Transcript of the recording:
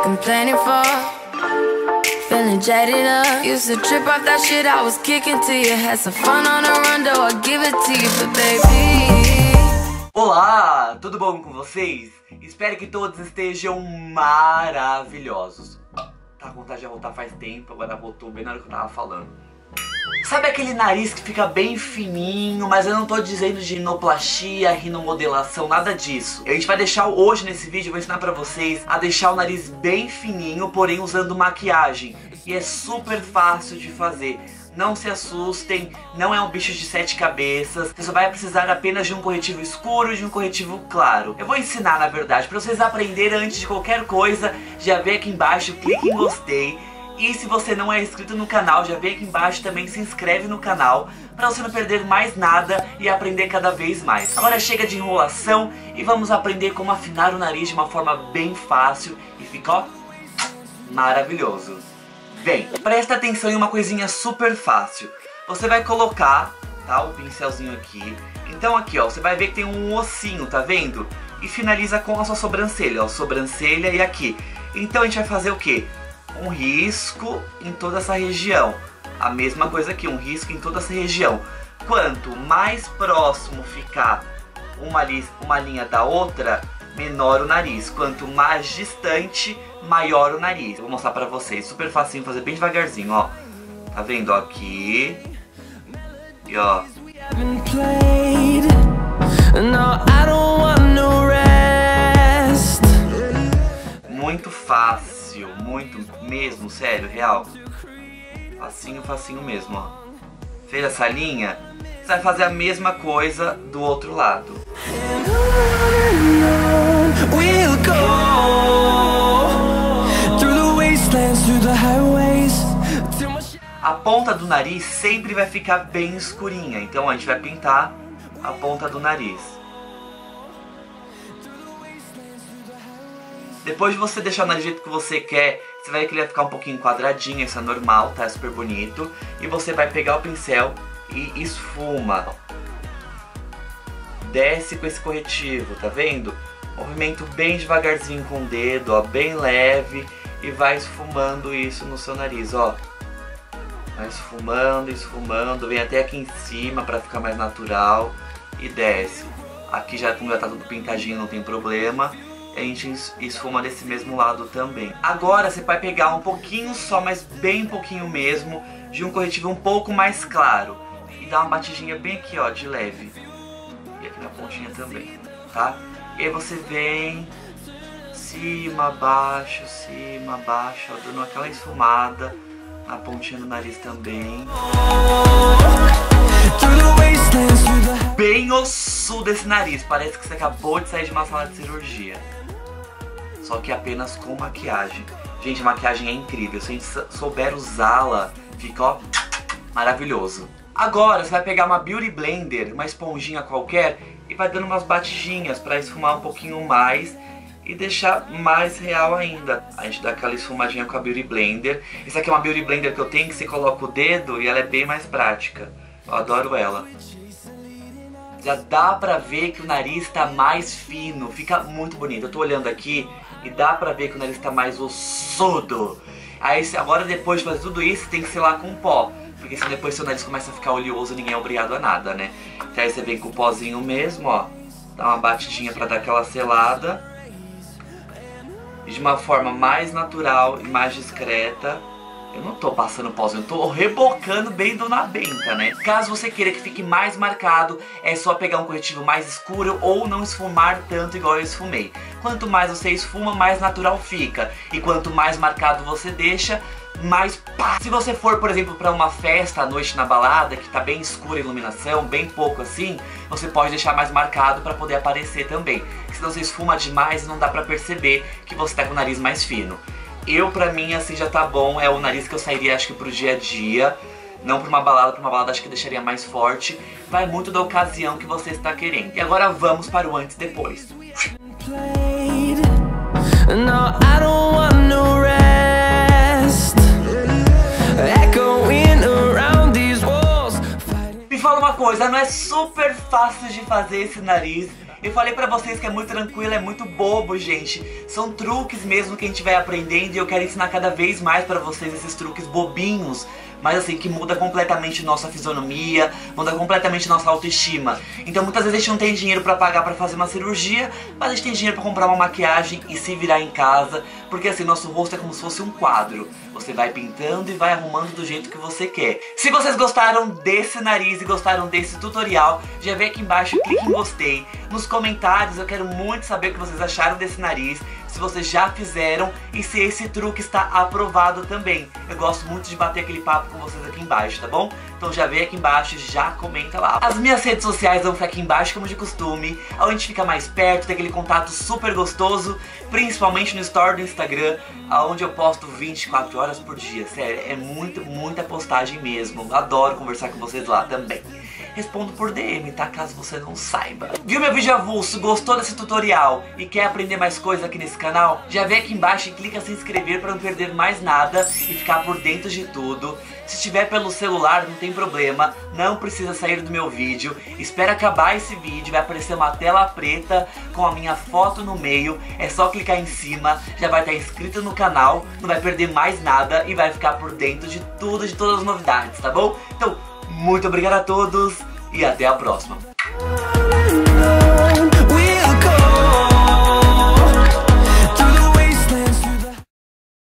complaining for. Feeling jaded up. Used to trip off that shit I was kicking to you. Had some fun on the run, though I give it to you, but baby. Olá, tudo bom com vocês? Espero que todos estejam maravilhosos. Tá com vontade de voltar faz tempo, agora voltou bem na hora que eu tava falando. Sabe aquele nariz que fica bem fininho, mas eu não tô dizendo de rinoplastia, rinomodelação, nada disso. A gente vai deixar hoje nesse vídeo, eu vou ensinar pra vocês a deixar o nariz bem fininho, porém usando maquiagem. E é super fácil de fazer. Não se assustem, não é um bicho de sete cabeças. Você só vai precisar apenas de um corretivo escuro e de um corretivo claro. Eu vou ensinar, na verdade, pra vocês aprenderem antes de qualquer coisa. Já vem aqui embaixo, clique em gostei e se você não é inscrito no canal, já vem aqui embaixo também se inscreve no canal para você não perder mais nada e aprender cada vez mais. Agora chega de enrolação e vamos aprender como afinar o nariz de uma forma bem fácil e fica ó, maravilhoso. Bem, presta atenção em uma coisinha super fácil. Você vai colocar, tá, o pincelzinho aqui. Então aqui, ó, você vai ver que tem um ossinho, tá vendo? E finaliza com a sua sobrancelha, ó, sobrancelha e aqui. Então a gente vai fazer o quê? Um risco em toda essa região. A mesma coisa aqui, um risco em toda essa região. Quanto mais próximo ficar uma, li uma linha da outra, menor o nariz. Quanto mais distante, maior o nariz. Vou mostrar pra vocês, super facinho, fazer bem devagarzinho, ó. Tá vendo? Aqui. E ó. Mesmo, sério, real. Facinho, facinho mesmo, ó. Fez essa linha, você vai fazer a mesma coisa do outro lado. A ponta do nariz sempre vai ficar bem escurinha, então a gente vai pintar a ponta do nariz. Depois de você deixar o nariz do jeito que você quer, você vai ver que ele vai ficar um pouquinho quadradinho, isso é normal, tá? É super bonito. E você vai pegar o pincel e esfuma. Desce com esse corretivo, tá vendo? Movimento bem devagarzinho com o dedo, ó, bem leve. E vai esfumando isso no seu nariz, ó. Vai esfumando, esfumando, vem até aqui em cima para ficar mais natural. E desce. Aqui já, como já tá tudo pintadinho, não tem problema a gente esfuma desse mesmo lado também. Agora você vai pegar um pouquinho só, mas bem pouquinho mesmo, de um corretivo um pouco mais claro. E dar uma batidinha bem aqui, ó, de leve. E aqui na pontinha também, tá? E aí você vem cima, baixo, cima, baixo, ó, dando aquela esfumada na pontinha do nariz também. Bem ossudo esse nariz, parece que você acabou de sair de uma sala de cirurgia só que apenas com maquiagem. Gente, a maquiagem é incrível, se a gente souber usá-la, fica ó, maravilhoso. Agora você vai pegar uma Beauty Blender, uma esponjinha qualquer, e vai dando umas batidinhas para esfumar um pouquinho mais e deixar mais real ainda. A gente dá aquela esfumadinha com a Beauty Blender. Essa aqui é uma Beauty Blender que eu tenho que você coloca o dedo e ela é bem mais prática. Eu adoro ela. Já dá pra ver que o nariz tá mais fino, fica muito bonito. Eu tô olhando aqui, e dá pra ver que o nariz tá mais ossudo. Aí agora depois de fazer tudo isso, tem que selar com pó. Porque se depois seu nariz começa a ficar oleoso, ninguém é obrigado a nada, né? Então aí você vem com o pozinho mesmo, ó. Dá uma batidinha pra dar aquela selada. De uma forma mais natural e mais discreta. Eu não tô passando pauzinho, eu tô rebocando bem Dona Benta, né? Caso você queira que fique mais marcado, é só pegar um corretivo mais escuro ou não esfumar tanto igual eu esfumei. Quanto mais você esfuma, mais natural fica. E quanto mais marcado você deixa, mais pá. Se você for, por exemplo, para uma festa à noite na balada, que tá bem escura a iluminação, bem pouco assim, você pode deixar mais marcado para poder aparecer também. Senão você esfuma demais e não dá para perceber que você tá com o nariz mais fino. Eu, pra mim, assim, já tá bom. É o nariz que eu sairia, acho que, pro dia a dia. Não pra uma balada, pra uma balada acho que deixaria mais forte. Vai muito da ocasião que você está querendo. E agora vamos para o antes e depois. Me fala uma coisa, não é super fácil de fazer esse nariz Eu falei pra vocês que é muito tranquilo, é muito bobo, gente. São truques mesmo que a gente vai aprendendo e eu quero ensinar cada vez mais pra vocês esses truques bobinhos mas assim, que muda completamente nossa fisionomia, muda completamente nossa autoestima. Então muitas vezes a gente não tem dinheiro para pagar para fazer uma cirurgia, mas a gente tem dinheiro para comprar uma maquiagem e se virar em casa, porque assim, nosso rosto é como se fosse um quadro. Você vai pintando e vai arrumando do jeito que você quer. Se vocês gostaram desse nariz e gostaram desse tutorial, já vem aqui embaixo, clique em gostei. Nos comentários eu quero muito saber o que vocês acharam desse nariz se vocês já fizeram e se esse truque está aprovado também. Eu gosto muito de bater aquele papo com vocês aqui embaixo, tá bom? Então já vem aqui embaixo e já comenta lá. As minhas redes sociais vão ficar aqui embaixo como de costume, onde fica mais perto, tem aquele contato super gostoso, principalmente no story do Instagram, onde eu posto 24 horas por dia. Sério, é muito, muita postagem mesmo. Adoro conversar com vocês lá também respondo por DM, tá? Caso você não saiba. Viu meu vídeo avulso? Gostou desse tutorial e quer aprender mais coisas aqui nesse canal? Já vem aqui embaixo e clica se inscrever para não perder mais nada e ficar por dentro de tudo. Se estiver pelo celular, não tem problema, não precisa sair do meu vídeo. Espera acabar esse vídeo, vai aparecer uma tela preta com a minha foto no meio. É só clicar em cima, já vai estar inscrito no canal, não vai perder mais nada e vai ficar por dentro de tudo, de todas as novidades, tá bom? Então, muito obrigado a todos e até a próxima.